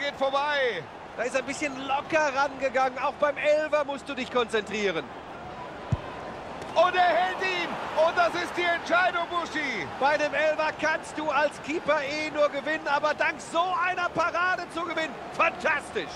geht vorbei. Da ist ein bisschen locker rangegangen. Auch beim Elfer musst du dich konzentrieren. Und er hält ihn. Und das ist die Entscheidung, Buschi. Bei dem Elfer kannst du als Keeper eh nur gewinnen, aber dank so einer Parade zu gewinnen, fantastisch.